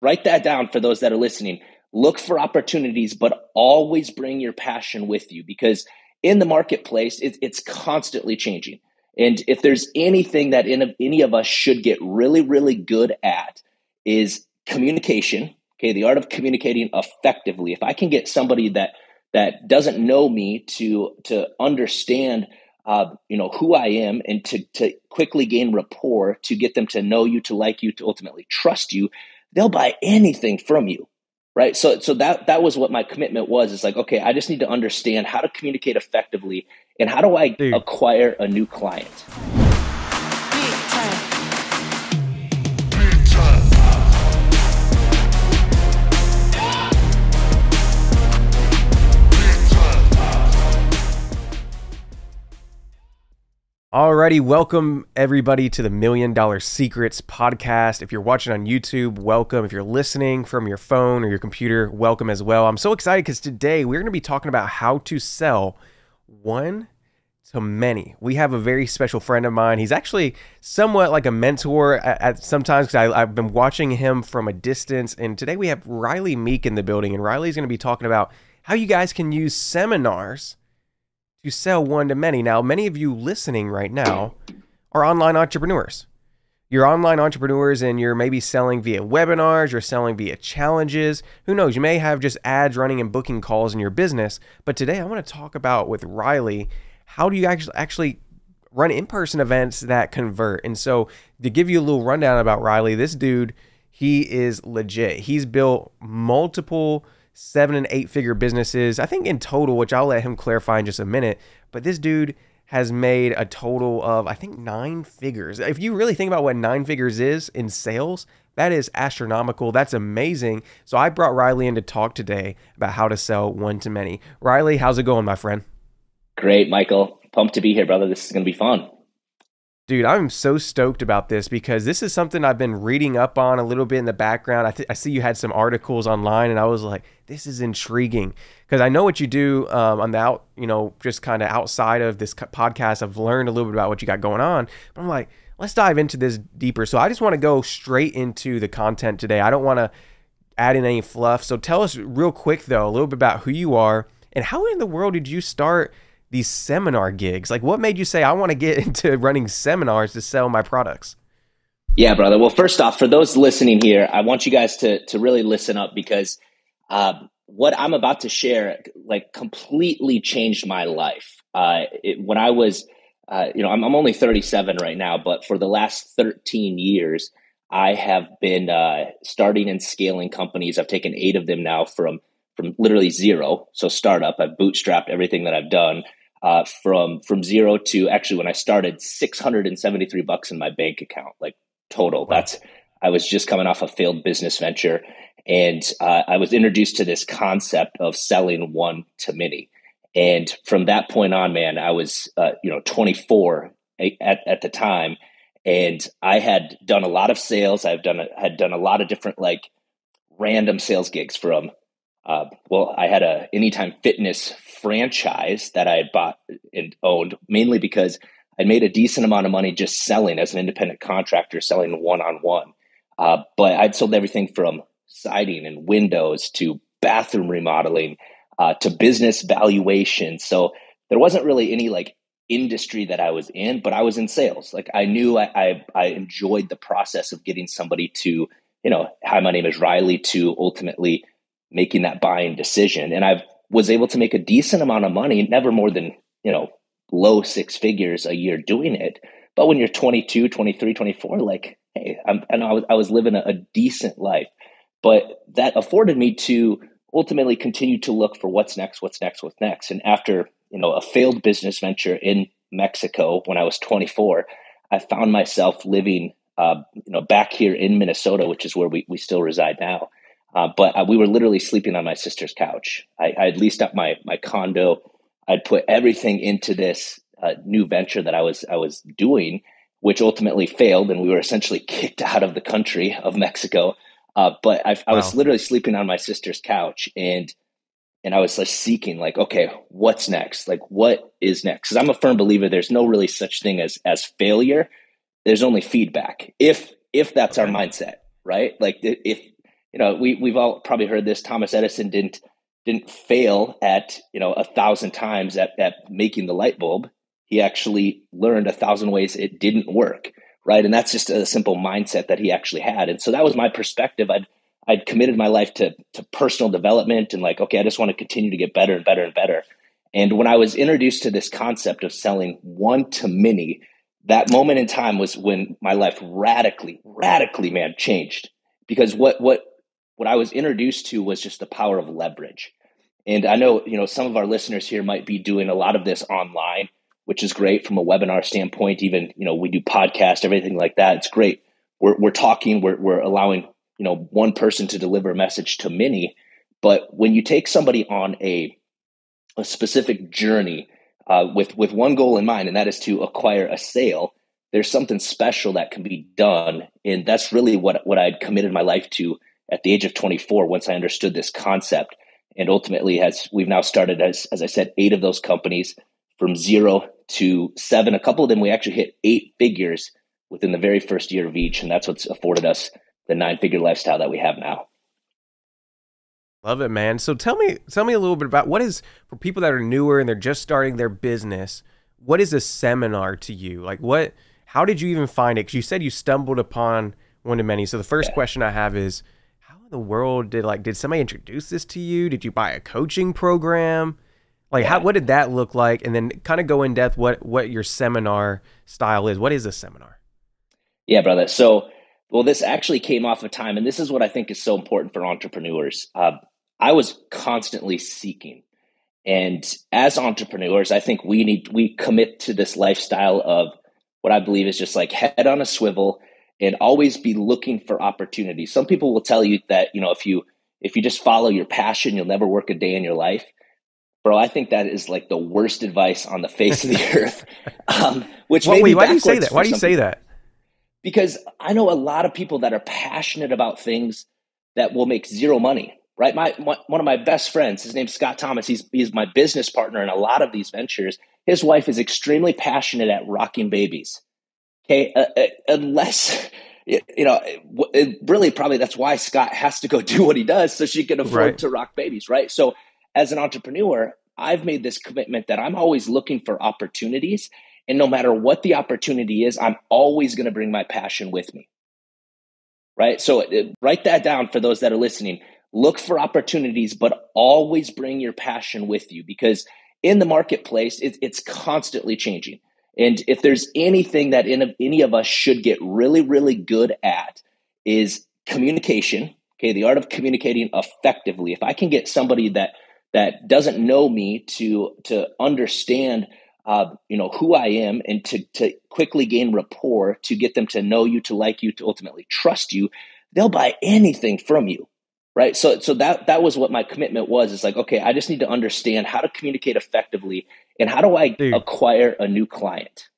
write that down for those that are listening. Look for opportunities, but always bring your passion with you because in the marketplace, it, it's constantly changing. And if there's anything that in, any of us should get really, really good at, is communication. Okay, the art of communicating effectively. If I can get somebody that that doesn't know me to to understand uh, you know who I am and to to quickly gain rapport to get them to know you to like you to ultimately trust you they'll buy anything from you right? So so that that was what my commitment was. It's like okay I just need to understand how to communicate effectively and how do I Dude. acquire a new client Alrighty, welcome everybody to the Million Dollar Secrets podcast. If you're watching on YouTube, welcome. If you're listening from your phone or your computer, welcome as well. I'm so excited because today we're going to be talking about how to sell one to many. We have a very special friend of mine. He's actually somewhat like a mentor at, at sometimes because I've been watching him from a distance. And today we have Rylee Meek in the building, and Rylee's going to be talking about how you guys can use seminars to sell one to many. Now, many of you listening right now are online entrepreneurs. You're online entrepreneurs and you're maybe selling via webinars, you're selling via challenges. Who knows? You may have just ads running and booking calls in your business. But today I want to talk about with Rylee how do you actually actually run in-person events that convert. And so to give you a little rundown about Rylee, this dude, he is legit. He's built multiple seven and eight figure businesses. I think in total, which I'll let him clarify in just a minute, but this dude has made a total of, I think, nine figures. If you really think about what nine figures is in sales, that is astronomical. That's amazing. So I brought Rylee in to talk today about how to sell one to many. Rylee, how's it going, my friend? Great, Michael. Pumped to be here, brother. This is going to be fun. Dude, I'm so stoked about this because this is something I've been reading up on a little bit in the background. I, th- I see you had some articles online, and I was like, this is intriguing because I know what you do um, on the out, you know, just kind of outside of this podcast. I've learned a little bit about what you got going on, but I'm like, let's dive into this deeper. So I just want to go straight into the content today. I don't want to add in any fluff. So tell us real quick though, a little bit about who you are and how in the world did you start these seminar gigs? Like, what made you say, I want to get into running seminars to sell my products? Yeah, brother. Well, first off, for those listening here, I want you guys to, to really listen up because uh, what I'm about to share, like, completely changed my life. Uh, it, when I was, uh, you know, I'm, I'm, only 37 right now, but for the last 13 years, I have been uh, starting and scaling companies. I've taken eight of them now from from literally zero, so startup. I've bootstrapped everything that I've done uh, from from zero to actually when I started, six hundred and seventy three bucks in my bank account, like total. That's I was just coming off a failed business venture, and uh, I was introduced to this concept of selling one to many. And from that point on, man, I was uh, you know twenty four at at the time, and I had done a lot of sales. I've done a, had done a lot of different like random sales gigs from uh, well, I had a Anytime Fitness franchise that I had bought and owned mainly because I made a decent amount of money just selling as an independent contractor, selling one on one. But I'd sold everything from siding and windows to bathroom remodeling uh, to business valuation. So there wasn't really any like industry that I was in, but I was in sales. Like I knew I, I, I enjoyed the process of getting somebody to, you know, hi, my name is Rylee, to ultimately making that buying decision. And I was able to make a decent amount of money, never more than, you know, low six figures a year doing it. But when you're 22, 23, 24, like, hey, I'm, and I was, I was living a, a decent life. But that afforded me to ultimately continue to look for what's next, what's next, what's next. And after, you know, a failed business venture in Mexico when I was 24, I found myself living, uh, you know, back here in Minnesota, which is where we, we still reside now. Uh, but uh, we were literally sleeping on my sister's couch. I, I had leased up my my condo. I'd put everything into this uh, new venture that I was I was doing, which ultimately failed, and we were essentially kicked out of the country of Mexico. Uh, but I, I wow. was literally sleeping on my sister's couch, and and I was like seeking, like, okay, what's next? Like, what is next? Because I'm a firm believer there's no really such thing as as failure. There's only feedback. If if that's our mindset, right? Like if you know, we we've all probably heard this. Thomas Edison didn't didn't fail at you know a thousand times at, at making the light bulb. He actually learned a thousand ways it didn't work, right? And that's just a simple mindset that he actually had. And so that was my perspective. I'd I'd committed my life to to personal development and like, okay, I just want to continue to get better and better and better. And when I was introduced to this concept of selling one to many, that moment in time was when my life radically, radically, man, changed. Because what what what I was introduced to was just the power of leverage. And I know, you know, some of our listeners here might be doing a lot of this online, which is great from a webinar standpoint. Even, you know, we do podcast, everything like that. It's great. We're, we're talking, we're, we're allowing, you know, one person to deliver a message to many. But when you take somebody on a, a specific journey uh, with, with one goal in mind, and that is to acquire a sale, there's something special that can be done. And that's really what, what I'd committed my life to at the age of 24 once I understood this concept. And ultimately, has we've now started as as I said, eight of those companies from zero to seven. A couple of them we actually hit eight figures within the very first year of each, and that's what's afforded us the nine figure lifestyle that we have now. Love it, man. So tell me, tell me a little bit about what is for people that are newer and they're just starting their business. What is a seminar to you? Like, what? How did you even find it? Because you said you stumbled upon one to many. So the first yeah. question I have is, the world did like did somebody introduce this to you? Did you buy a coaching program? Like yeah. how what did that look like? And then kind of go in depth what what your seminar style is. What is a seminar? Yeah, brother. So well, this actually came off of time, and this is what I think is so important for entrepreneurs. Uh, I was constantly seeking, and as entrepreneurs, I think we need we commit to this lifestyle of what I believe is just like head on a swivel and always be looking for opportunities. Some people will tell you that, you know, if you if you just follow your passion, you'll never work a day in your life. Bro, I think that is like the worst advice on the face of the earth. Um, which well, wait, why do you say that? Why do you say that? Because I know a lot of people that are passionate about things that will make zero money. Right, my one of my best friends, his name's Scott Thomas. He's he's my business partner in a lot of these ventures. His wife is extremely passionate at rocking babies. Okay, uh, uh, unless you know, really probably that's why Scott has to go do what he does so she can afford right. to rock babies, right? So as an entrepreneur, I've made this commitment that I'm always looking for opportunities. And no matter what the opportunity is, I'm always going to bring my passion with me. Right. So uh, write that down for those that are listening. Look for opportunities, but always bring your passion with you because in the marketplace, it's constantly changing. And if there's anything that any of us should get really, really good at is communication. Okay, the art of communicating effectively. If I can get somebody that that doesn't know me to to understand, uh, you know, who I am, and to to quickly gain rapport, to get them to know you, to like you, to ultimately trust you, they'll buy anything from you right so so that that was what my commitment was it's like okay i just need to understand how to communicate effectively and how do I Dude. acquire a new client?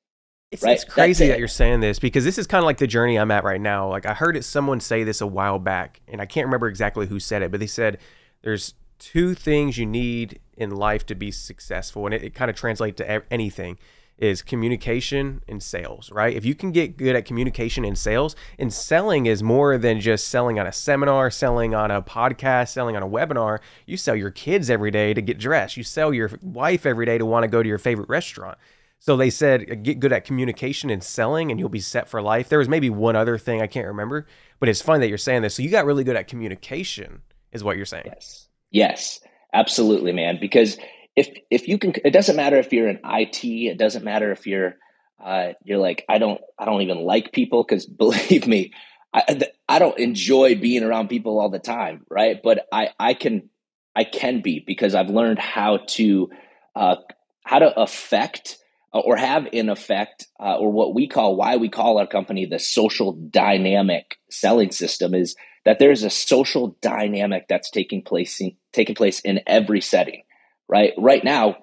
It's, right? it's crazy that you're saying this because this is kind of like the journey I'm at right now. Like I heard it, someone say this a while back, and I can't remember exactly who said it, but they said there's two things you need in life to be successful, and it, it kind of translates to anything is communication and sales, right? If you can get good at communication and sales, and selling is more than just selling on a seminar, selling on a podcast, selling on a webinar. You sell your kids every day to get dressed. You sell your wife every day to want to go to your favorite restaurant. So they said uh, get good at communication and selling and you'll be set for life. There was maybe one other thing I can't remember, but it's fun that you're saying this. So you got really good at communication is what you're saying. Yes. Yes. Absolutely, man, because if if you can it doesn't matter if you're in IT, it doesn't matter if you're uh, you're like I don't I don't even like people because believe me, I I don't enjoy being around people all the time, right? But I I can I can be because I've learned how to uh, how to affect uh, or have in effect uh, or what we call why we call our company the social dynamic selling system is that there's a social dynamic that's taking place in, taking place in every setting right? Right now,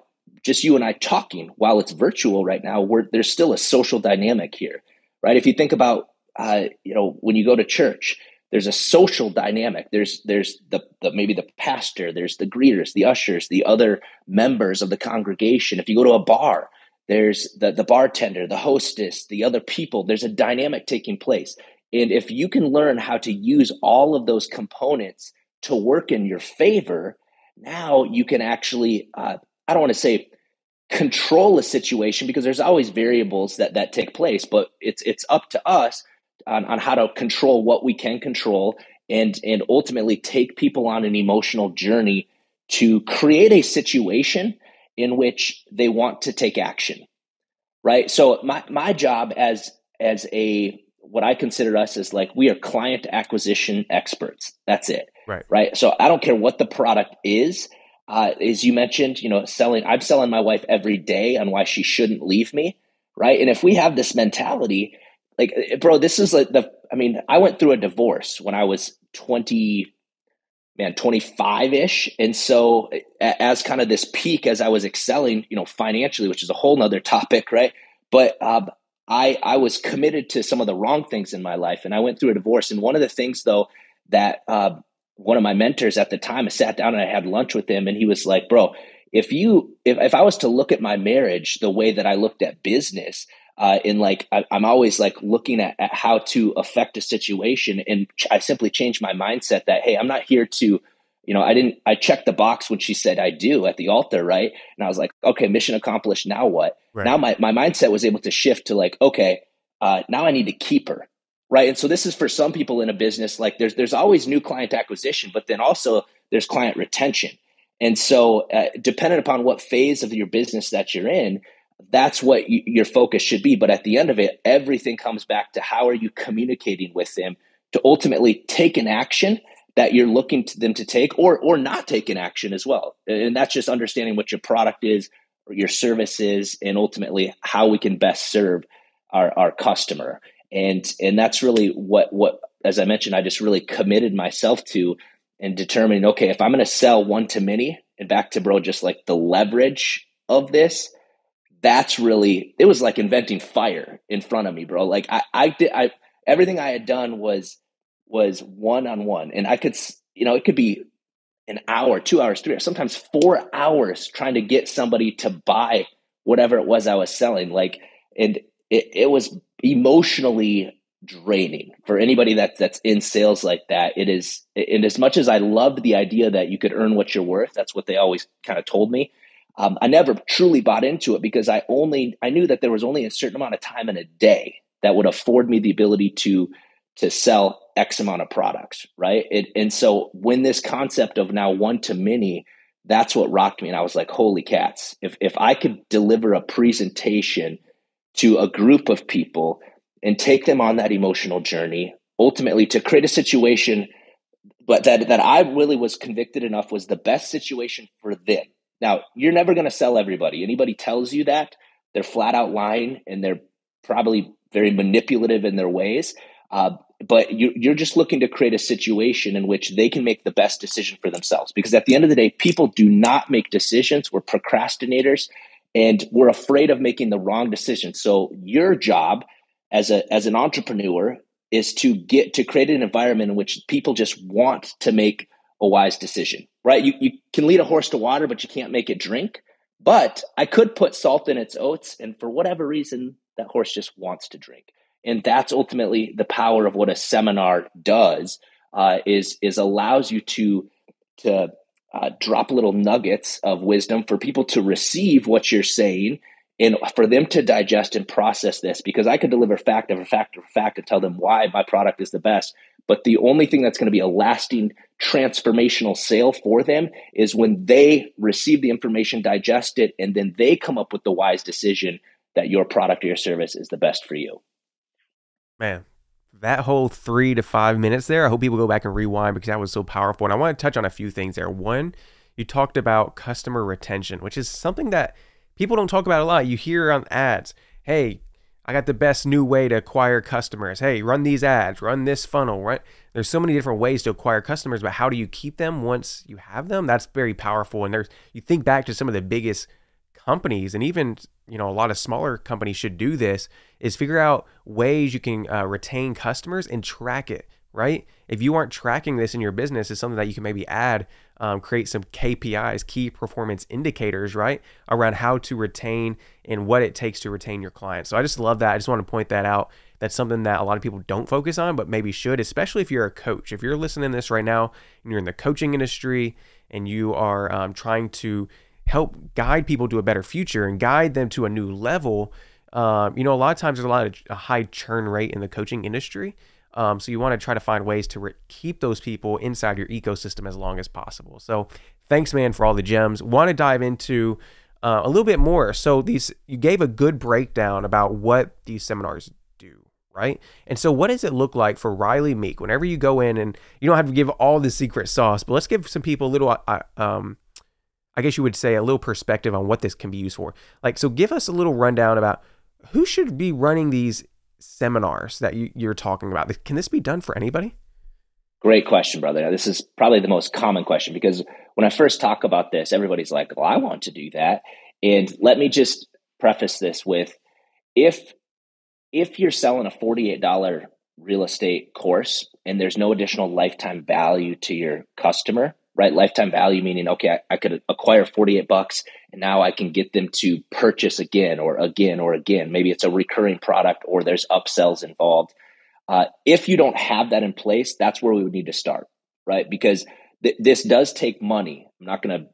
just you and I talking while it's virtual right now, there's still a social dynamic here, right? If you think about, uh, you know, when you go to church, there's a social dynamic. There's there's the, the maybe the pastor, there's the greeters, the ushers, the other members of the congregation. If you go to a bar, there's the the bartender, the hostess, the other people. There's a dynamic taking place And if you can learn how to use all of those components to work in your favor, now you can actually, uh, I don't want to say control a situation because there's always variables that, that take place, but it's, it's up to us on, on how to control what we can control and, and ultimately take people on an emotional journey to create a situation in which they want to take action right? So my, my job as as a what i consider us is like we are client acquisition experts. That's it right. Right? So i don't care what the product is uh, as you mentioned you know selling i'm selling my wife every day on why she shouldn't leave me right? And if we have this mentality like bro this is like the i mean i went through a divorce when i was 20 man 25ish and so as kind of this peak as i was excelling you know financially which is a whole nother topic right? But um, i i was committed to some of the wrong things in my life and i went through a divorce. And one of the things though that uh, one of my mentors at the time i sat down and i had lunch with him and he was like bro if you if, if i was to look at my marriage the way that i looked at business uh, in like I, am always like looking at, at, how to affect a situation and i simply changed my mindset that hey i'm not here to you know i didn't i checked the box when she said i do at the altar right? And i was like okay mission accomplished now what? Right. now my, my mindset was able to shift to like okay uh, now i need to keep her right and so this is for some people in a business like there's there's always new client acquisition but then also there's client retention and so uh, dependent upon what phase of your business that you're in that's what you, your focus should be. But at the end of it, everything comes back to how are you communicating with them to ultimately take an action that you're looking to them to take or or not take an action as well. And that's just understanding what your product is or your service is and ultimately how we can best serve our, our customer. And and that's really what what as I mentioned, I just really committed myself to and determining, okay, if I'm gonna sell one to many and back to bro, just like the leverage of this, that's really it was like inventing fire in front of me, bro. Like I I did I everything I had done was was one on one, and I could you know it could be an hour, two hours, three hours, sometimes four hours trying to get somebody to buy whatever it was I was selling. Like, and it, it was emotionally draining for anybody that's that's in sales like that. It is, and as much as I loved the idea that you could earn what you're worth, that's what they always kind of told me. Um, I never truly bought into it because I only I knew that there was only a certain amount of time in a day that would afford me the ability to to sell X amount of products, right? It, and so when this concept of now one to many, that's what rocked me, and I was like, "Holy cats! If if I could deliver a presentation to a group of people and take them on that emotional journey, ultimately to create a situation, but that that I really was convicted enough was the best situation for them." Now, you're never going to sell everybody. Anybody tells you that, they're flat out lying and they're probably very manipulative in their ways. Uh, but you, you're just looking to create a situation in which they can make the best decision for themselves. Because at the end of the day, people do not make decisions. We're procrastinators and we're afraid of making the wrong decision. So your job as a as an entrepreneur is to get to create an environment in which people just want to make a wise decision, right? You, you can lead a horse to water, but you can't make it drink. But I could put salt in its oats, and for whatever reason, that horse just wants to drink. And that's ultimately the power of what a seminar does uh, is is allows you to to uh, drop little nuggets of wisdom for people to receive what you're saying and for them to digest and process this because I could deliver fact after fact after fact and tell them why my product is the best. But the only thing that's going to be a lasting transformational sale for them is when they receive the information, digest it, and then they come up with the wise decision that your product or your service is the best for you. Man, that whole three to five minutes there, I hope people go back and rewind because that was so powerful. And I want to touch on a few things there. One, you talked about customer retention, which is something that people don't talk about a lot. You hear on ads, hey, I got the best new way to acquire customers. Hey, run these ads, run this funnel, right? There's so many different ways to acquire customers, but how do you keep them once you have them? That's very powerful. And there's you think back to some of the biggest companies and even you know a lot of smaller companies should do this is figure out ways you can uh, retain customers and track it right if you aren't tracking this in your business is something that you can maybe add um, create some KPIs, key performance indicators, right, around how to retain and what it takes to retain your clients. So I just love that. I just want to point that out that's something that a lot of people don't focus on, but maybe should, especially if you're a coach. If you're listening to this right now and you're in the coaching industry and you are um, trying to help guide people to a better future and guide them to a new level, um, you know, a lot of times there's a lot of a high churn rate in the coaching industry. Um, so you want to try to find ways to re- keep those people inside your ecosystem as long as possible. So thanks, man, for all the gems. Want to dive into uh, a little bit more. So these you gave a good breakdown about what these seminars do, right? And so what does it look like for Rylee Meek whenever you go in and you don't have to give all the secret sauce, but let's give some people a little, uh, um, I guess you would say a little perspective on what this can be used for. Like, so give us a little rundown about who should be running these seminars that you, you're talking about? Can this be done for anybody? Great question, brother. Now, This is probably the most common question because when I first talk about this, everybody's like, well, I want to do that. And let me just preface this with if if you're selling a $48 real estate course and there's no additional lifetime value to your customer, right? Lifetime value meaning, okay, I, I, could acquire 48 bucks and now I can get them to purchase again or again or again. Maybe it's a recurring product or there's upsells involved. Uh, if you don't have that in place, that's where we would need to start, right? Because th- this does take money. I'm not going to,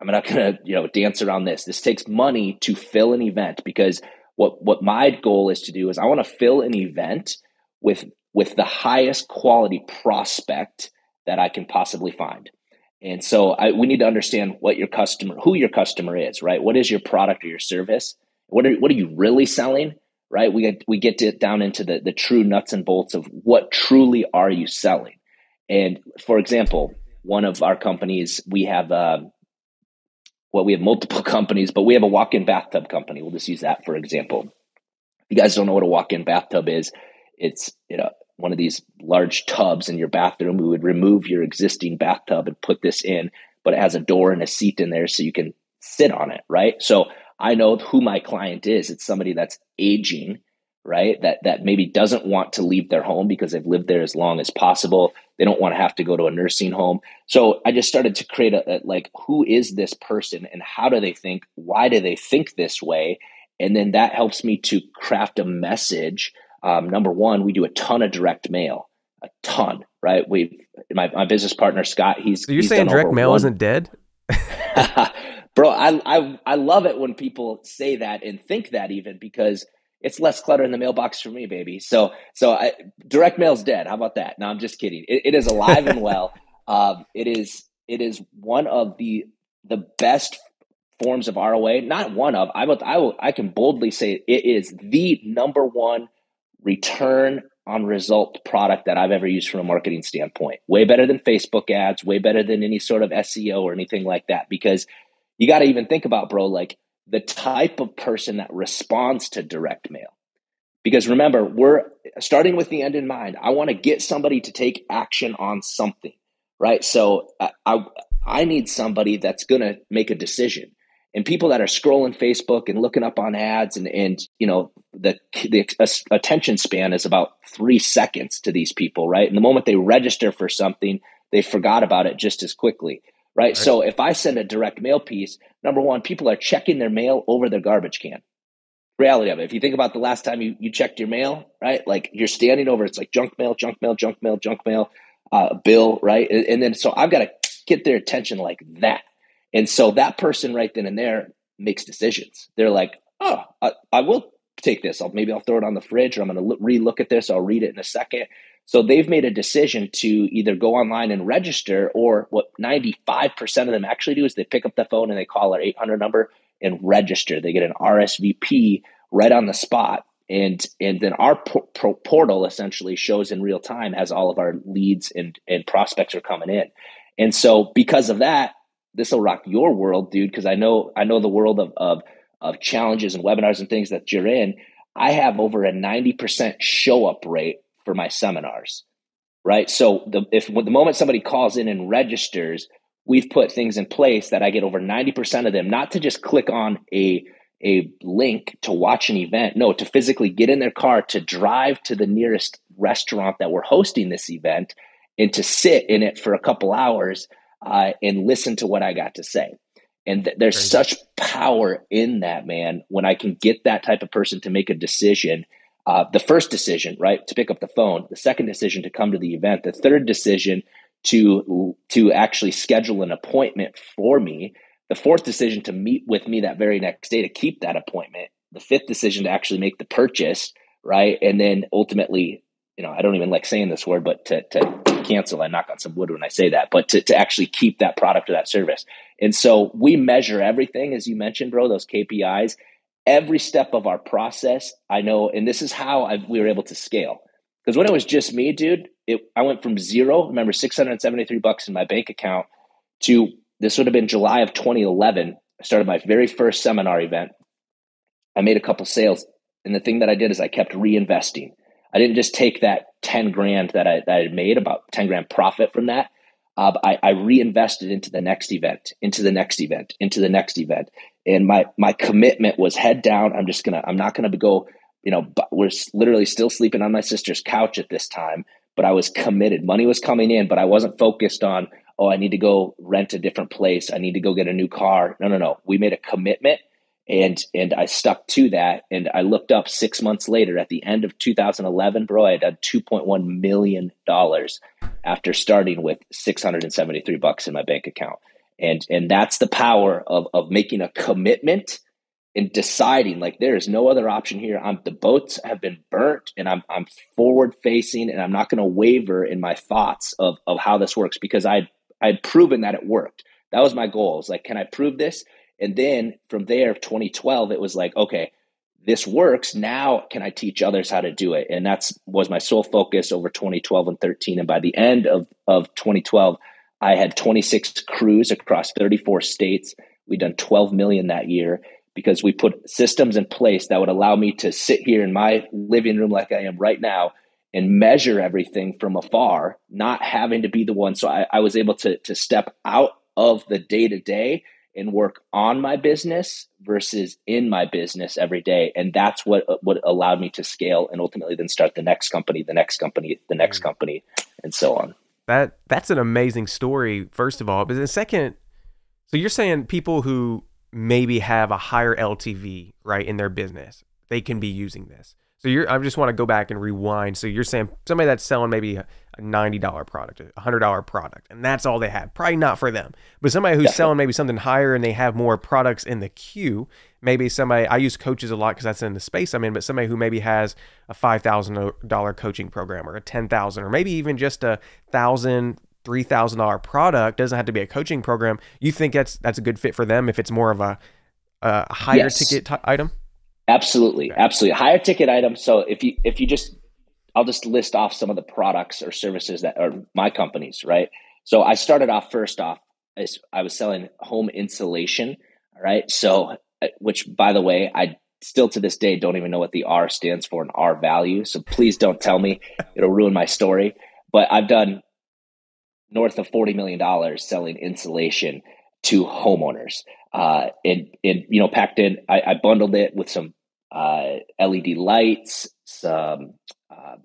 I'm not going to, you know, dance around this. This takes money to fill an event because what, what my goal is to do is I want to fill an event with, with the highest quality prospect that I can possibly find. And so I, we need to understand what your customer, who your customer is, right? What is your product or your service? What are, what are you really selling? Right? We get, we get to, down into the, the true nuts and bolts of what truly are you selling? And for example, one of our companies, we have, uh, well, we have multiple companies, but we have a walk-in bathtub company. We'll just use that for example. You guys don't know what a walk-in bathtub is, it's you know one of these large tubs in your bathroom. We would remove your existing bathtub and put this in, but it has a door and a seat in there so you can sit on it, right? So I know who my client is. It's somebody that's aging, right? That that maybe doesn't want to leave their home because they've lived there as long as possible. They don't want to have to go to a nursing home. So I just started to create a, a like who is this person and how do they think? Why do they think this way? And then that helps me to craft a message um, number one, we do a ton of direct mail, a ton, right? We, my, my business partner Scott, he's. So you're he's saying direct mail is isn't dead? Bro, I, I I love it when people say that and think that even because it's less clutter in the mailbox for me, baby. So so I, direct mail's dead. How about that? No, I'm just kidding. it, it is alive and well. Um, it is it is one of the the best forms of ROA. Not one of. I will, I will I can boldly say it is the number one return on result product that I've ever used from a marketing standpoint. Way better than Facebook ads, way better than any sort of SEO or anything like that. Because you got to even think about, bro, like the type of person that responds to direct mail. Because remember, we're starting with the end in mind. I want to get somebody to take action on something, right? So I, I, I need somebody that's going to make a decision and people that are scrolling Facebook and looking up on ads and and you know the the attention span is about three seconds to these people, right? And the moment they register for something, they forgot about it just as quickly, right? right? So if I send a direct mail piece, number one, people are checking their mail over their garbage can. Reality of it. If you think about the last time you, you checked your mail, right? Like you're standing over, it's like junk mail, junk mail, junk mail, junk mail, uh, bill, right? And, and then so I've got to get their attention like that and so that person right then and there makes decisions. They're like, oh, I, I will take this. I'll maybe I'll throw it on the fridge or I'm going to re-look at this. I'll read it in a second. So they've made a decision to either go online and register or what 95% of them actually do is they pick up the phone and they call our 800 number and register. They get an RSVP right on the spot. And, and then our portal essentially shows in real time as all of our leads and, and prospects are coming in. And so because of that, this will rock your world, dude. Because I know I know the world of, of of challenges and webinars and things that you're in. I have over a ninety percent show up rate for my seminars, right? So the if the moment somebody calls in and registers, we've put things in place that I get over ninety percent of them not to just click on a a link to watch an event. No, to physically get in their car to drive to the nearest restaurant that we're hosting this event and to sit in it for a couple hours uh, and listen to what I got to say. And th- there's such power in that, man. When I can get that type of person to make a decision, Uh, the first decision, right, to pick up the phone. The second decision to come to the event. The third decision to to actually schedule an appointment for me. The fourth decision to meet with me that very next day to keep that appointment. The fifth decision to actually make the purchase, right, and then ultimately, you know, I don't even like saying this word, but to to cancel. I knock on some wood when I say that, but to to actually keep that product or that service. And so we measure everything, as you mentioned, bro. Those KPIs, every step of our process. I know, and this is how I, we were able to scale. Because when it was just me, dude, it, I went from zero, remember 673 bucks in my bank account to this would have been July of 2011. I started my very first seminar event. I made a couple sales. And the thing that I did is I kept reinvesting. I didn't just take that 10 grand that I, that I had made, about 10 grand profit from that. Uh, I, I reinvested into the next event, into the next event, into the next event. And my, my commitment was head down. I'm just going to, I'm not going to go, you know, we're literally still sleeping on my sister's couch at this time but I was committed. Money was coming in, but I wasn't focused on, oh, I need to go rent a different place. I need to go get a new car. No, no, no. We made a commitment and and I stuck to that. And I looked up six months later at the end of 2011, bro, I had done 2.1 million dollars after starting with 673 bucks in my bank account. And and that's the power of of making a commitment and deciding like there is no other option here. I'm the boats have been burnt and I'm I'm forward facing and I'm not going to waver in my thoughts of of how this works because I I had proven that it worked. That was my goal. It like, can I prove this? And then from there, 2012, it was like, okay, this works. Now can I teach others how to do it? And that's was my sole focus over 2012 and 13. And by the end of, of 2012, I had 26 crews across 34 states. We'd done 12 million that year because we put systems in place that would allow me to sit here in my living room like I am right now and measure everything from afar, not having to be the one. So I, I was able to, to step out of the day to day and work on my business versus in my business every day. And that's what, what allowed me to scale and ultimately then start the next company, the next company, the next mm. company, and so on. That that's an amazing story, first of all. But the second, so you're saying people who maybe have a higher LTV, right, in their business. They can be using this. So you're I just want to go back and rewind. So you're saying somebody that's selling maybe a $90 product, a $100 product, and that's all they have. Probably not for them. But somebody who's selling maybe something higher and they have more products in the queue, maybe somebody I use coaches a lot cuz that's in the space I'm in, but somebody who maybe has a $5,000 coaching program or a 10,000 or maybe even just a 1,000 three thousand dollar product doesn't have to be a coaching program. You think that's that's a good fit for them if it's more of a, a higher yes. ticket t- item? Absolutely, okay. absolutely higher ticket item. So if you if you just I'll just list off some of the products or services that are my companies, right? So I started off first off as I was selling home insulation, all right? So uh, which by the way, I still to this day don't even know what the R stands for an R value. So please don't tell me. It'll ruin my story. But I've done north of $40 million selling insulation to homeowners. Uh, and, and, you know, packed in, I, I bundled it with some uh, LED lights, some, um,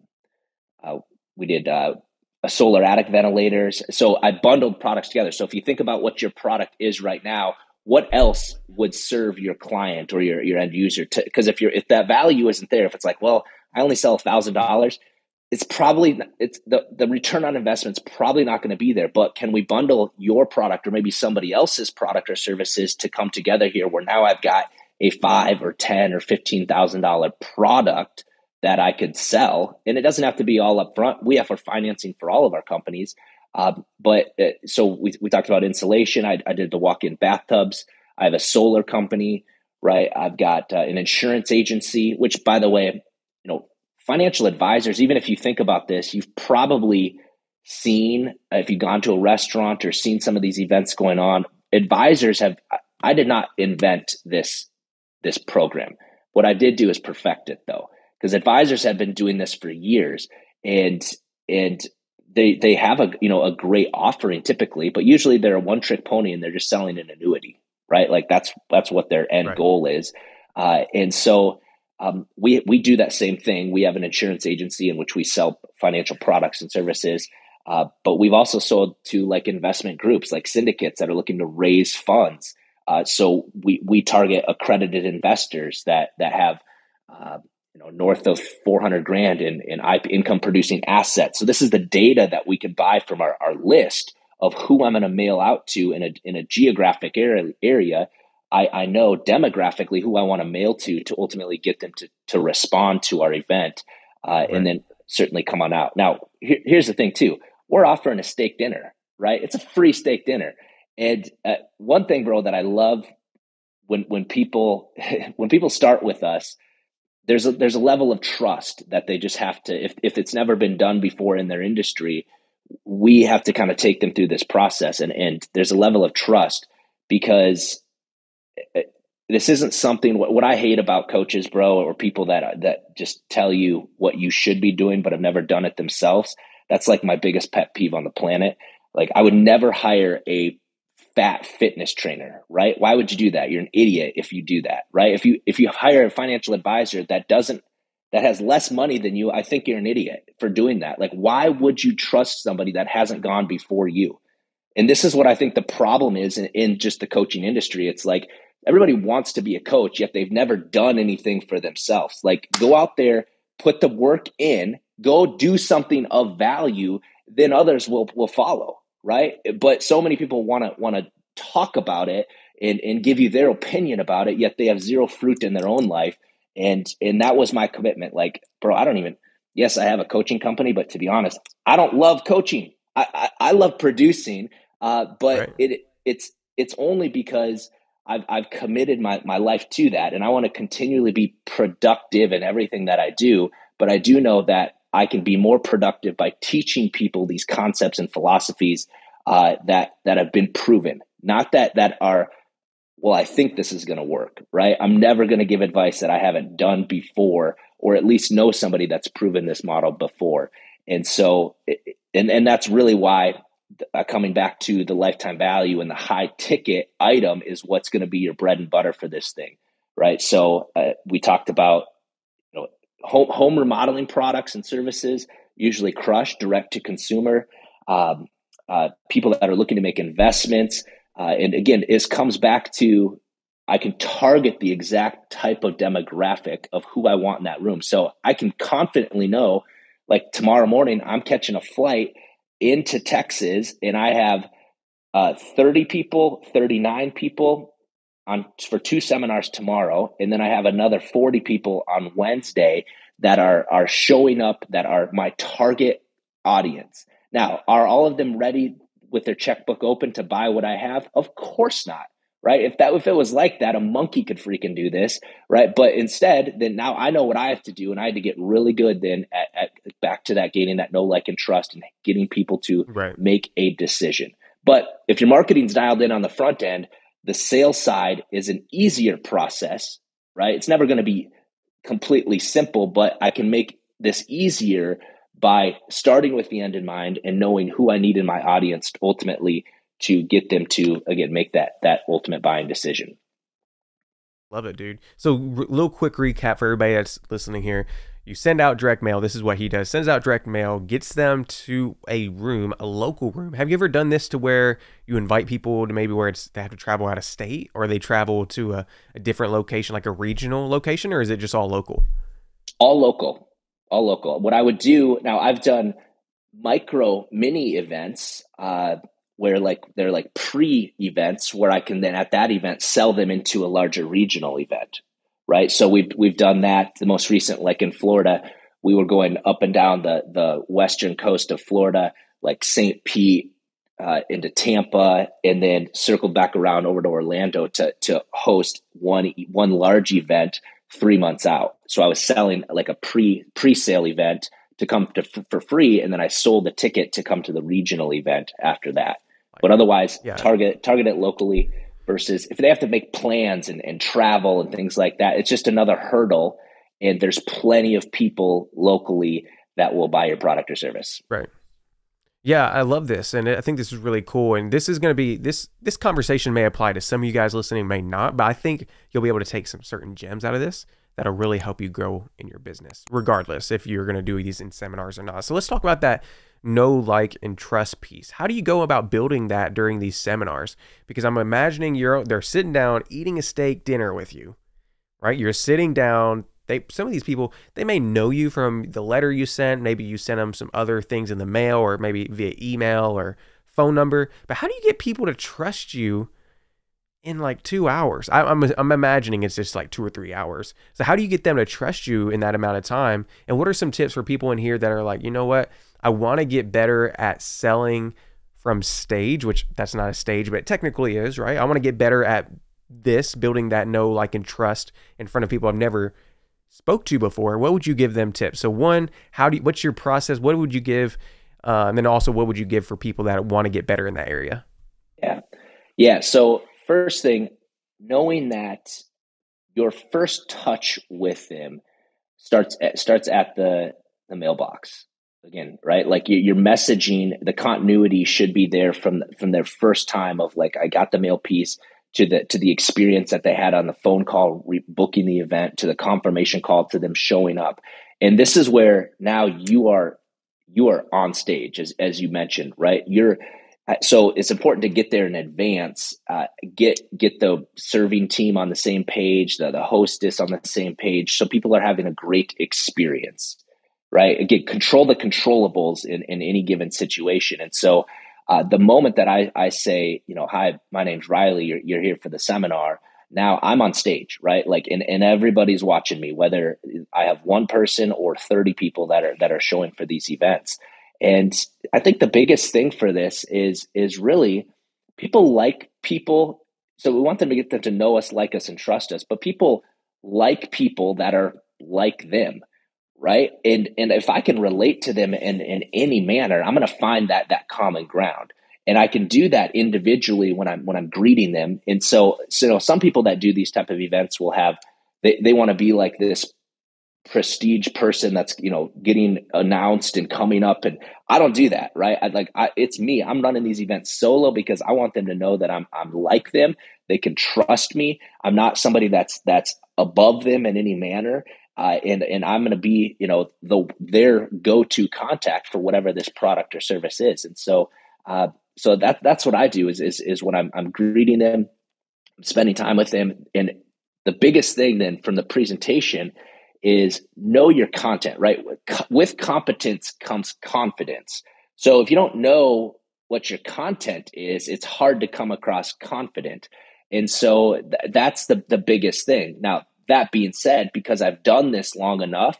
uh, we did uh, a solar attic ventilators. So I bundled products together. So if you think about what your product is right now, what else would serve your client or your, your end user? Because if you're if that value isn't there, if it's like, well, I only sell a thousand dollars, it's probably it's the, the return on investment's probably not going to be there but can we bundle your product or maybe somebody else's product or services to come together here where now i've got a five or ten or fifteen thousand dollar product that i could sell. And it doesn't have to be all up front we offer financing for all of our companies. Um, but uh, so we, we talked about insulation. I, I did the walk-in bathtubs. I have a solar company right? I've got uh, an insurance agency which by the way you know financial advisors, even if you think about this, you've probably seen, uh, if you've gone to a restaurant or seen some of these events going on, advisors have, I did not invent this, this program. What I did do is perfect it though, because advisors have been doing this for years and, and they, they have a, you know, a great offering typically, but usually they're a one trick pony and they're just selling an annuity, right? Like that's, that's what their end right. goal is. Uh, and so, um, we we do that same thing. We have an insurance agency in which we sell financial products and services, uh, but we've also sold to like investment groups, like syndicates that are looking to raise funds. Uh, so we we target accredited investors that that have uh, you know north of 400 grand in, in income producing assets. So this is the data that we can buy from our, our list of who I'm going to mail out to in a in a geographic area. area I, I know demographically who I want to mail to to ultimately get them to to respond to our event, uh, right. and then certainly come on out. Now, here, here's the thing too: we're offering a steak dinner, right? It's a free steak dinner, and uh, one thing, bro, that I love when when people when people start with us there's a there's a level of trust that they just have to if if it's never been done before in their industry we have to kind of take them through this process and and there's a level of trust because eh, this isn't something what, what I hate about coaches bro or people that that just tell you what you should be doing but have never done it themselves that's like my biggest pet peeve on the planet. Like I would never hire a fat fitness trainer, right? Why would you do that? You're an idiot if you do that, right? If you if you hire a financial advisor that doesn't that has less money than you, I think you're an idiot for doing that. Like why would you trust somebody that hasn't gone before you? And this is what I think the problem is in, in just the coaching industry. It's like everybody wants to be a coach, yet they've never done anything for themselves. Like go out there, put the work in, go do something of value, then others will will follow right? But so many people want to want to talk about it and, and give you their opinion about it, yet they have zero fruit in their own life. And and that was my commitment. Like, bro, I don't even. Yes, I have a coaching company, but to be honest, I don't love coaching. I I, I love producing, uh, but right. it it's it's only because I've I've committed my my life to that, and I want to continually be productive in everything that I do. But I do know that I can be more productive by teaching people these concepts and philosophies uh, that that have been proven, not that that are well. I think this is going to work, right? I'm never going to give advice that I haven't done before, or at least know somebody that's proven this model before. And so, and and that's really why uh, coming back to the lifetime value and the high ticket item is what's going to be your bread and butter for this thing, right? So uh, we talked about home, home remodeling products and services usually crush direct to consumer. Um, uh, people that are looking to make investments, uh, and again, this comes back to I can target the exact type of demographic of who I want in that room. So I can confidently know, like tomorrow morning, I'm catching a flight into Texas, and I have uh, 30 people, 39 people on for two seminars tomorrow, and then I have another 40 people on Wednesday that are are showing up that are my target audience. Now, are all of them ready with their checkbook open to buy what I have? Of course not. Right? If that if it was like that, a monkey could freaking do this, right? But instead, then now I know what I have to do, and I had to get really good then at, at back to that gaining that know, like, and trust, and getting people to right. make a decision. But if your marketing's dialed in on the front end, the sales side is an easier process, right? It's never going to be completely simple, but I can make this easier by starting with the end in mind and knowing who I need in my audience ultimately to get them to again make that that ultimate buying decision. Love it, dude. So, r- little quick recap for everybody that's listening here you send out direct mail. This is what he does. Sends out direct mail, gets them to a room, a local room. Have you ever done this to where you invite people to maybe where it's they have to travel out of state or they travel to a, a different location, like a regional location, or is it just all local? All local. All local. What I would do now, I've done micro mini events uh, where like they're like pre events where I can then at that event sell them into a larger regional event right? So we've we've done that. The most recent, like in Florida, we were going up and down the the western coast of Florida, like St. Pete uh, into Tampa, and then circled back around over to Orlando to to host one one large event three months out. So I was selling like a pre pre sale event to come to for free, and then I sold the ticket to come to the regional event after that. But otherwise, yeah. target target it locally versus if they have to make plans and, and travel and things like that, it's just another hurdle. And there's plenty of people locally that will buy your product or service. Right. Yeah, I love this, and I think this is really cool. And this is going to be this this conversation may apply to some of you guys listening, may not, but I think you'll be able to take some certain gems out of this that'll really help you grow in your business, regardless if you're going to do these in seminars or not. So let's talk about that know, like, and trust piece. How do you go about building that during these seminars? Because I'm imagining you're they're sitting down eating a steak dinner with you, right? You're sitting down they some of these people they may know you from the letter you sent maybe you sent them some other things in the mail or maybe via email or phone number but how do you get people to trust you in like two hours. I, am I'm, I'm imagining it's just like two or three hours. So how do you get them to trust you in that amount of time? And what are some tips for people in here that are like you know what? I want to get better at selling from stage which that's not a stage but it technically is right? I want to get better at this building that know like and trust in front of people i've never spoke to before. What would you give them tips? So one how do you, what's your process? What would you give uh, and then also what would you give for people that want to get better in that area? Yeah. Yeah so first thing knowing that your first touch with them starts at, starts at the the mailbox. Again right? Like your messaging the continuity should be there from from their first time of like i got the mail piece to the to the experience that they had on the phone call booking the event to the confirmation call to them showing up. And this is where now you are you are on stage as as you mentioned right? You're so it's important to get there in advance uh, get get the serving team on the same page the, the hostess on the same page so people are having a great experience right again control the controllables in, in any given situation and so uh, the moment that I, I say, you know, hi, my name's Rylee, you're, you're here for the seminar. Now I'm on stage, right? Like, and, and everybody's watching me, whether I have one person or 30 people that are, that are showing for these events. And I think the biggest thing for this is, is really people like people. So we want them to get them to know us, like us, and trust us, but people like people that are like them right and and if i can relate to them in in any manner i'm going to find that that common ground and i can do that individually when i'm when i'm greeting them and so so you know, some people that do these type of events will have they, they want to be like this prestige person that's you know getting announced and coming up. And i don't do that right? I like I, it's me. I'm running these events solo because i want them to know that i'm i'm like them. They can trust me. I'm not somebody that's that's above them in any manner. Uh, and and I'm going to be you know the their go to contact for whatever this product or service is, and so uh, so that that's what I do is is is when I'm I'm greeting them, spending time with them, and the biggest thing then from the presentation is know your content. Right, with competence comes confidence. So if you don't know what your content is, it's hard to come across confident. And so th- that's the the biggest thing. Now that being said, because I've done this long enough,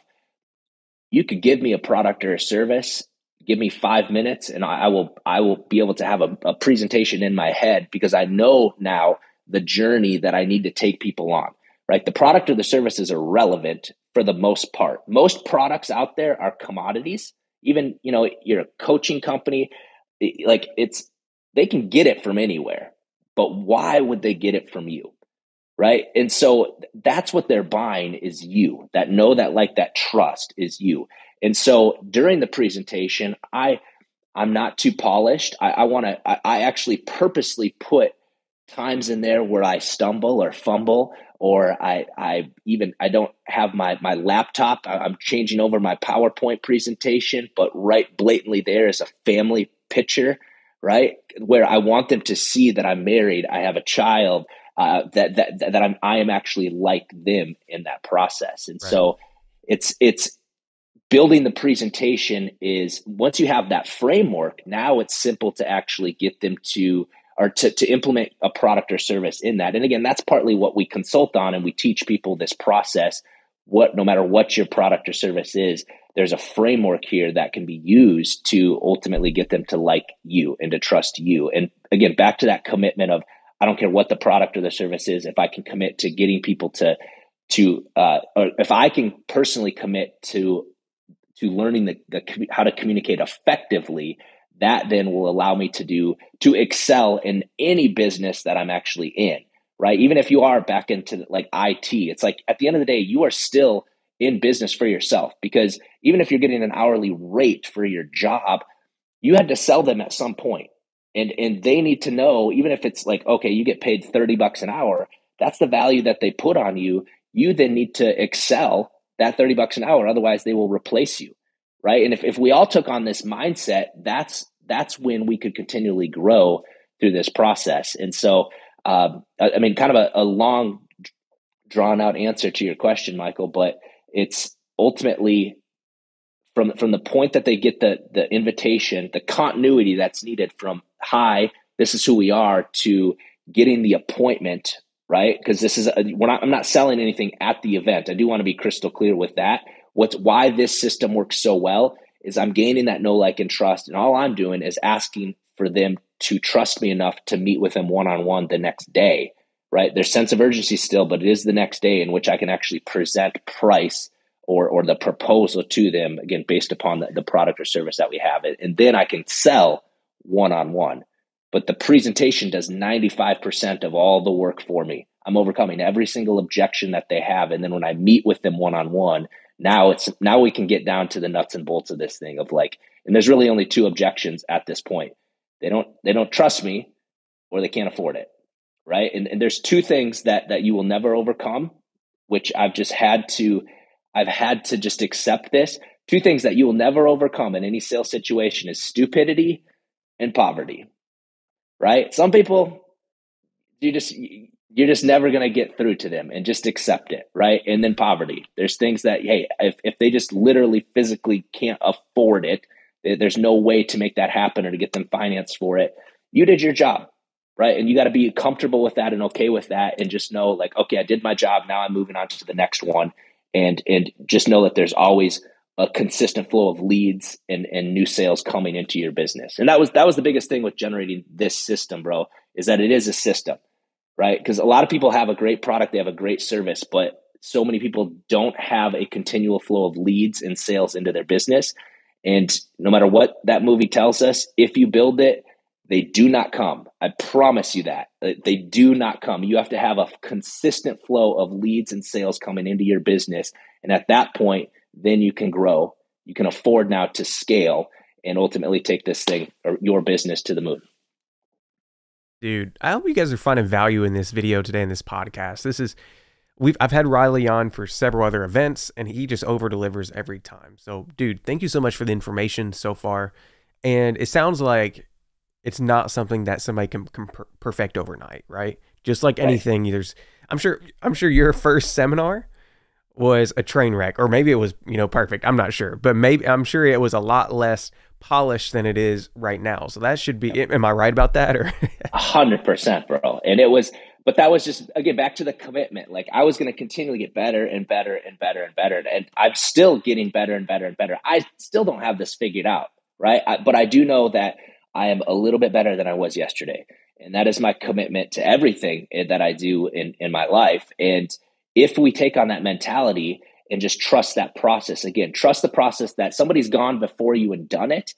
you could give me a product or a service, give me five minutes, and I, I will I will be able to have a, a presentation in my head because I know now the journey that I need to take people on. Right, the product or the service is irrelevant for the most part. Most products out there are commodities. Even you know, you're a coaching company, like it's they can get it from anywhere, but why would they get it from you? right and so that's what they're buying is you that know that like that trust is you and so during the presentation i i'm not too polished i, I want to I, I actually purposely put times in there where i stumble or fumble or i i even i don't have my my laptop i'm changing over my powerpoint presentation but right blatantly there is a family picture right where i want them to see that i'm married i have a child uh, that that that I'm I am actually like them in that process. And right. so it's it's building the presentation is once you have that framework, now it's simple to actually get them to or to, to implement a product or service in that. And again, that's partly what we consult on and we teach people this process. What no matter what your product or service is, there's a framework here that can be used to ultimately get them to like you and to trust you. And again, back to that commitment of I don't care what the product or the service is. If I can commit to getting people to to uh, or if I can personally commit to to learning the, the how to communicate effectively, that then will allow me to do to excel in any business that I'm actually in. Right, even if you are back into like IT, it's like at the end of the day, you are still in business for yourself because even if you're getting an hourly rate for your job, you had to sell them at some point. And and they need to know even if it's like okay you get paid 30 bucks an hour that's the value that they put on you. You then need to excel that 30 bucks an hour otherwise they will replace you right and if, if we all took on this mindset that's that's when we could continually grow through this process and so um, I, I, mean kind of a, a long drawn out answer to your question michael but It's ultimately from from the point that they get the the invitation, the continuity that's needed from hi, this is who we are to getting the appointment, right? Because this is a, we're not I'm not selling anything at the event. I do want to be crystal clear with that. What's why this system works so well is I'm gaining that know like and trust and all I'm doing is asking for them to trust me enough to meet with them one on one the next day, right? There's sense of urgency still, but it is the next day in which I can actually present price or or the proposal to them again based upon the, the product or service that we have and then i can sell one-on-one but the presentation does 95% of all the work for me i'm overcoming every single objection that they have and then when i meet with them one-on-one now it's now we can get down to the nuts and bolts of this thing of like and there's really only two objections at this point they don't they don't trust me or they can't afford it right and, and there's two things that that you will never overcome which i've just had to I've had to just accept this. Two things that you will never overcome in any sales situation is stupidity and poverty. Right? Some people you just you're just never going to get through to them and just accept it, right? And then poverty. There's things that hey, if if they just literally physically can't afford it, there's no way to make that happen or to get them financed for it. You did your job, right? And you got to be comfortable with that and okay with that and just know like okay, I did my job, now I'm moving on to the next one and and just know that there's always a consistent flow of leads and, and new sales coming into your business. And that was that was the biggest thing with generating this system, bro, is that it is a system, right? Because a lot of people have a great product, they have a great service, but so many people don't have a continual flow of leads and sales into their business. And no matter what that movie tells us, if you build it, they do not come. I promise you that. They do not come. You have to have a consistent flow of leads and sales coming into your business. And at that point, then you can grow. You can afford now to scale and ultimately take this thing or your business to the moon. Dude, I hope you guys are finding value in this video today in this podcast. This is we've I've had Rylee on for several other events and he just over delivers every time. So, dude, thank you so much for the information so far. And it sounds like it's not something that somebody can, can perfect overnight, right? Just like right. anything, there's I'm sure I'm sure your first seminar was a train wreck, or maybe it was you know perfect. I'm not sure, but maybe I'm sure it was a lot less polished than it is right now. So that should be. Am I right about that? Or hundred percent, bro. And it was, but that was just again back to the commitment. Like I was going to continually get better and better and better and better, and I'm still getting better and better and better. I still don't have this figured out, right? I, but I do know that I am a little bit better than I was yesterday. And that is my commitment to everything eh, that I do in, in my life. And if we take on that mentality and just trust that process again, trust the process that somebody's gone before you and done it.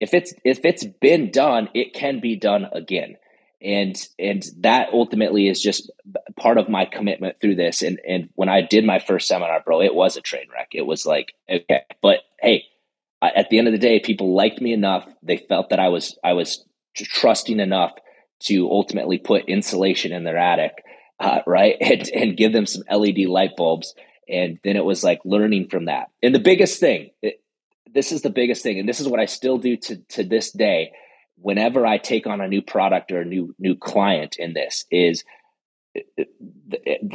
If it's if it's been done, it can be done again. And and that ultimately is just part of my commitment through this. And and when I did my first seminar, bro, it was a train wreck. It was like, okay, but hey, at the end of the day, people liked me enough. They felt that I was I was trusting enough to ultimately put insulation in their attic, uh, right, and, and give them some LED light bulbs. And then it was like learning from that. And the biggest thing, it, this is the biggest thing, and this is what I still do to to this day. Whenever I take on a new product or a new new client in this, is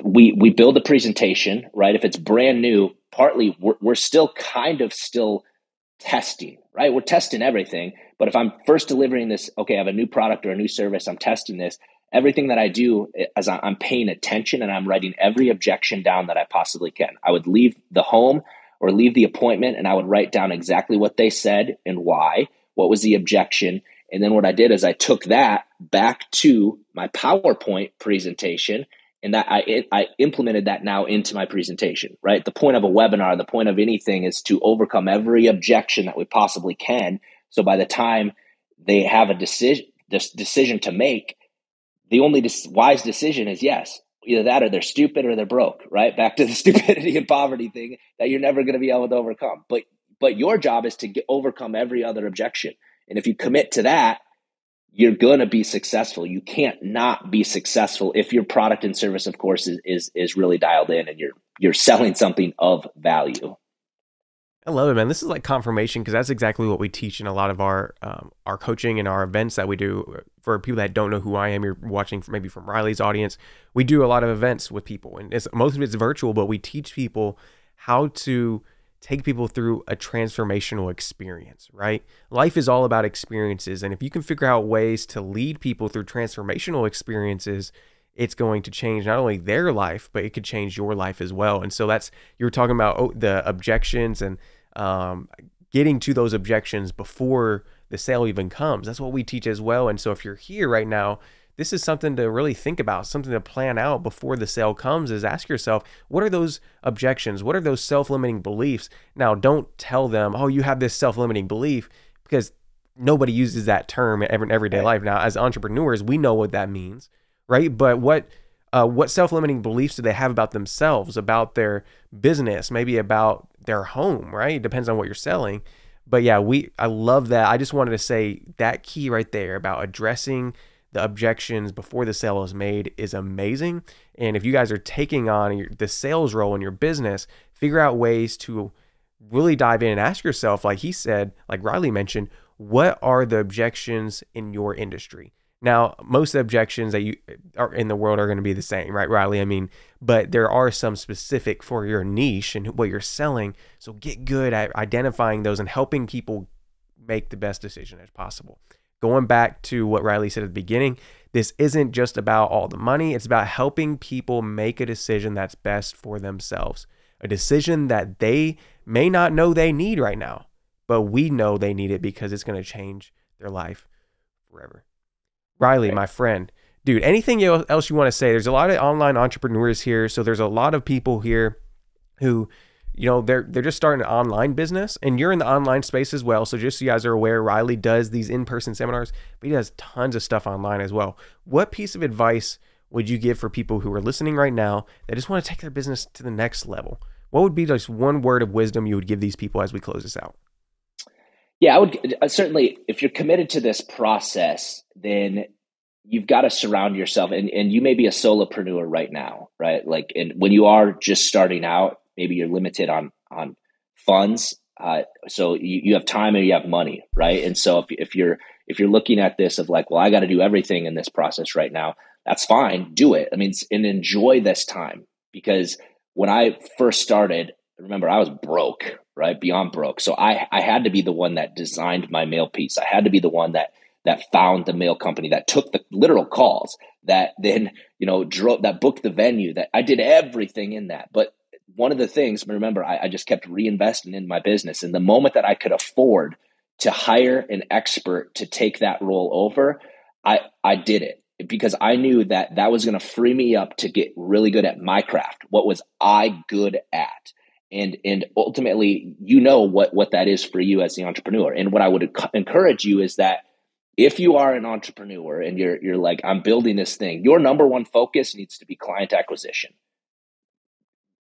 we we build a presentation, right? If it's brand new, partly we're, we're still kind of still testing, right? We're testing everything. But if I'm first delivering this, okay, I have a new product or a new service, I'm testing this. Everything that I do eh, as I'm paying attention and I'm writing every objection down that I possibly can. I would leave the home or leave the appointment and I would write down exactly what they said and why, what was the objection. And then what I did is I took that back to my PowerPoint presentation and that I I implemented that now into my presentation. Right, the point of a webinar, the point of anything, is to overcome every objection that we possibly can. So by the time they have a decision this decision to make, the only dis- wise decision is yes, either that or they're stupid or they're broke. Right, back to the stupidity and poverty thing that you're never going to be able to overcome. But but your job is to get, overcome every other objection, and if you commit to that you're going to be successful. You can't not be successful if your product and service, of course, is, is, is really dialed in and you're you're selling something of value. I love it, man. This is like confirmation because that's exactly what we teach in a lot of our um, our coaching and our events that we do. For people that don't know who I am, you're watching maybe from Rylee's audience. We do a lot of events with people, and it's, most of it's virtual, but we teach people how to take people through a transformational experience, right? Life is all about experiences. And if you can figure out ways to lead people through transformational experiences, it's going to change not only their life, but it could change your life as well. And so that's, you were talking about oh, the objections and um, getting to those objections before the sale even comes. That's what we teach as well. And so if you're here right now, this is something to really think about, something to plan out before the sale comes is ask yourself, what are those objections? What are those self-limiting beliefs? Now, don't tell them, "Oh, you have this self-limiting belief," because nobody uses that term in everyday life. Now, as entrepreneurs, we know what that means, right? But what uh, what self-limiting beliefs do they have about themselves, about their business, maybe about their home, right? It depends on what you're selling. But yeah, we I love that. I just wanted to say that key right there about addressing the objections before the sale is made is amazing. And if you guys are taking on the sales role in your business, figure out ways to really dive in and ask yourself, like he said, like Rylee mentioned, what are the objections in your industry? Now, most objections that you are in the world are going to be the same, right, Rylee? I mean, but there are some specific for your niche and what you're selling. So get good at identifying those and helping people make the best decision as possible going back to what Rylee said at the beginning, this isn't just about all the money, it's about helping people make a decision that's best for themselves. A decision that they may not know they need right now, but we know they need it because it's going to change their life forever. Rylee, my friend, dude, anything else you want to say? There's a lot of online entrepreneurs here, so there's a lot of people here who you know they're they're just starting an online business and you're in the online space as well. So just so you guys are aware rylee does these in-person seminars but he does tons of stuff online as well. What piece of advice would you give for people who are listening right now that just want to take their business to the next level? What would be just one word of wisdom you would give these people as we close this out yeah i would uh, certainly if you're committed to this process then you've got to surround yourself and, and you may be a solopreneur right now right? Like and when you are just starting out maybe you're limited on on funds uh, so you, you have time and you have money right? And so if, if you're if you're looking at this of like well i got to do everything in this process right now that's fine do it. I mean and enjoy this time because when i first started remember i was broke right beyond broke so i i had to be the one that designed my mail piece i had to be the one that that found the mail company that took the literal calls that then you know drove that booked the venue that i did everything in that but one of the things, remember, I, I just kept reinvesting in my business. And the moment that I could afford to hire an expert to take that role over, I, I did it because I knew that that was going to free me up to get really good at my craft. What was I good at? And and ultimately, you know what what that is for you as the entrepreneur. And what I would encourage you is that if you are an entrepreneur and you're you're like I'm building this thing, your number one focus needs to be client acquisition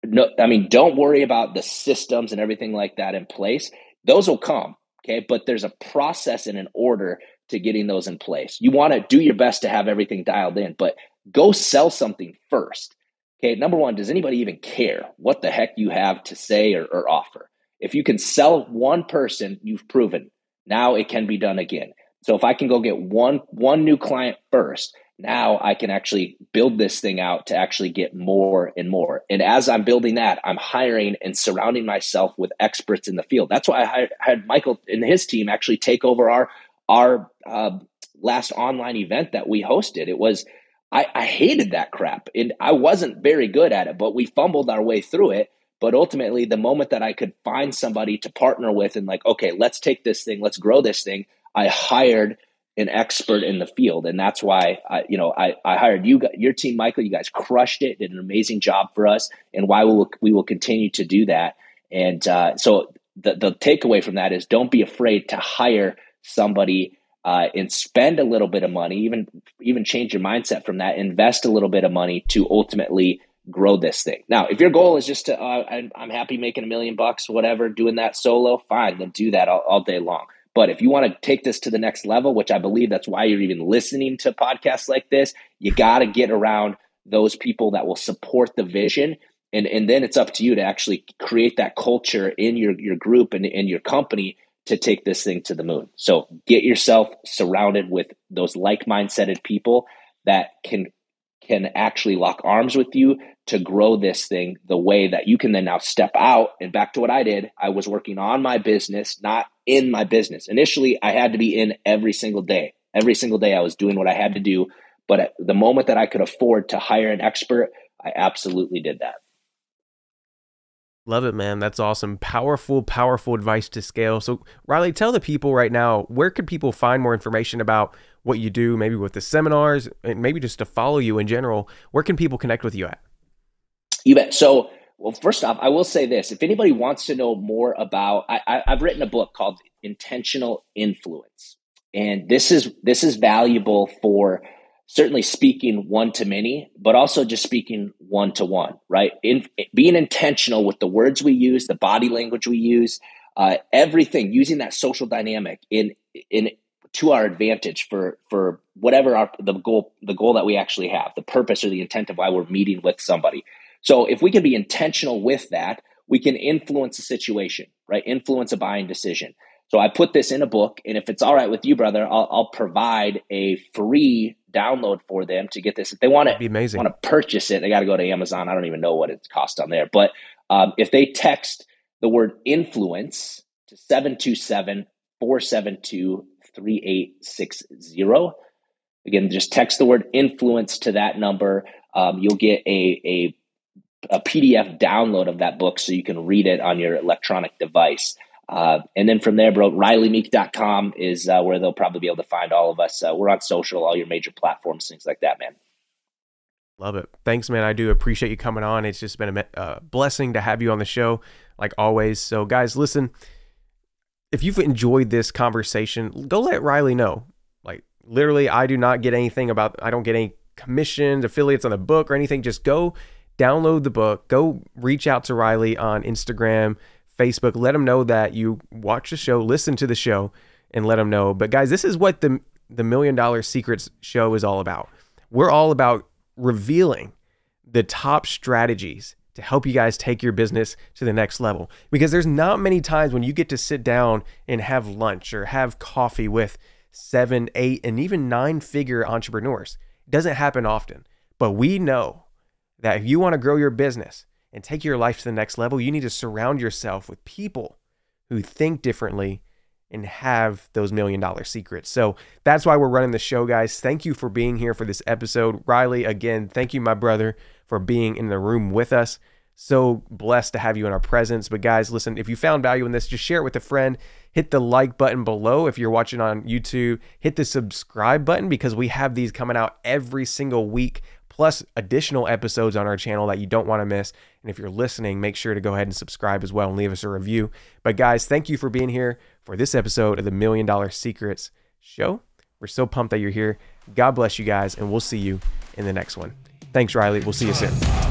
no, I mean, don't worry about the systems and everything like that in place. Those will come. Okay. But there's a process and an order to getting those in place. You want to do your best to have everything dialed in, but go sell something first. Okay. Number one, does anybody even care what the heck you have to say or, or offer? If you can sell one person, you've proven now it can be done again. So if I can go get one one new client first, now I can actually build this thing out to actually get more and more. And as I'm building that, I'm hiring and surrounding myself with experts in the field. That's why I had Michael and his team actually take over our our uh, last online event that we hosted. It was I, I hated that crap, and I wasn't very good at it, but we fumbled our way through it. But ultimately, the moment that I could find somebody to partner with and like, okay, let's take this thing, let's grow this thing, I hired an expert in the field, and that's why I, you know I, I hired you, your team, Michael. You guys crushed it, did an amazing job for us, and why we will we will continue to do that. And uh, so the the takeaway from that is don't be afraid to hire somebody uh, and spend a little bit of money, even even change your mindset from that. Invest a little bit of money to ultimately grow this thing. Now, if your goal is just to, uh, I'm, I'm happy making a million bucks, whatever, doing that solo, fine, then do that all, all day long. But if you want to take this to the next level, which I believe that's why you're even listening to podcasts like this, you got to get around those people that will support the vision. And, and then it's up to you to actually create that culture in your, your group and in your company to take this thing to the moon. So get yourself surrounded with those like minded people that can can actually lock arms with you to grow this thing the way that you can then now step out and back to what I did. I was working on my business, not in my business. Initially, I had to be in every single day. Every single day, I was doing what I had to do. But at the moment that I could afford to hire an expert, I absolutely did that. Love it, man. That's awesome. Powerful, powerful advice to scale. So, Rylee, tell the people right now where could people find more information about what you do, maybe with the seminars, and maybe just to follow you in general. Where can people connect with you at? You bet. So, well, first off, I will say this: if anybody wants to know more about, I, have written a book called Intentional Influence, and this is this is valuable for certainly speaking one to many, but also just speaking one to one. Right? In being intentional with the words we use, the body language we use, uh, everything using that social dynamic in in to our advantage for for whatever our the goal the goal that we actually have, the purpose or the intent of why we're meeting with somebody. So if we can be intentional with that, we can influence a situation, right? Influence a buying decision. So I put this in a book, and if it's all right with you, brother, I'll, I'll provide a free download for them to get this. If they want to, be amazing. Want to purchase it, they got to go to Amazon. I don't even know what it costs on there, but um, if they text the word influence to 727 472 3860. Again, just text the word influence to that number. Um, you'll get a, a a PDF download of that book so you can read it on your electronic device. Uh, and then from there, bro, RyleeMeek.com is uh, where they'll probably be able to find all of us. Uh, we're on social, all your major platforms, things like that, man. Love it. Thanks, man. I do appreciate you coming on. It's just been a uh, blessing to have you on the show, like always. So, guys, listen, if you've enjoyed this conversation, go let Rylee know. Like, literally, I do not get anything about, I don't get any commissions, affiliates on the book or anything. Just go download the book, go reach out to Rylee on Instagram, Facebook. Let them know that you watch the show, listen to the show, and let them know. But guys, this is what the the Million Dollar Secrets show is all about. We're all about revealing the top strategies to help you guys take your business to the next level. Because there's not many times when you get to sit down and have lunch or have coffee with seven, eight, and even nine figure entrepreneurs. It doesn't happen often. But we know that if you want to grow your business, and take your life to the next level, you need to surround yourself with people who think differently and have those million dollar secrets. So that's why we're running the show, guys. Thank you for being here for this episode. Rylee, again, thank you, my brother, for being in the room with us. So blessed to have you in our presence. But guys, listen, if you found value in this, just share it with a friend. Hit the like button below if you're watching on YouTube. Hit the subscribe button because we have these coming out every single week plus additional episodes on our channel that you don't want to miss. And if you're listening, make sure to go ahead and subscribe as well and leave us a review. But guys, thank you for being here for this episode of the Million Dollar Secrets Show. We're so pumped that you're here. God bless you guys, and we'll see you in the next one. Thanks, Rylee. We'll see you soon.